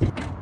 you